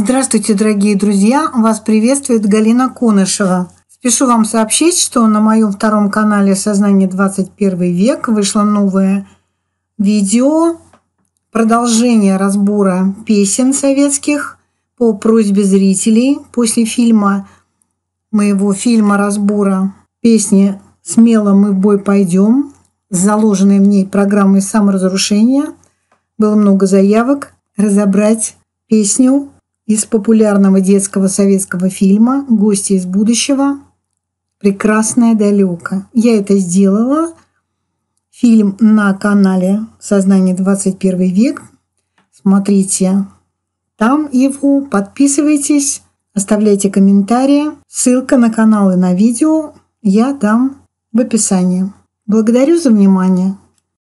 Здравствуйте, дорогие друзья! Вас приветствует Галина Конышева. Спешу вам сообщить, что на моем втором канале «Сознание 21 век» вышло новое видео, продолжение разбора песен советских по просьбе зрителей после фильма, моего фильма разбора песни «Смело мы в бой пойдем», с заложенной в ней программой саморазрушения. Было много заявок разобрать песню из популярного детского советского фильма «Гости из будущего. Прекрасное далеко». Я это сделала. Фильм на канале «Сознание 21 век». Смотрите там его, подписывайтесь, оставляйте комментарии. Ссылка на канал и на видео я дам в описании. Благодарю за внимание.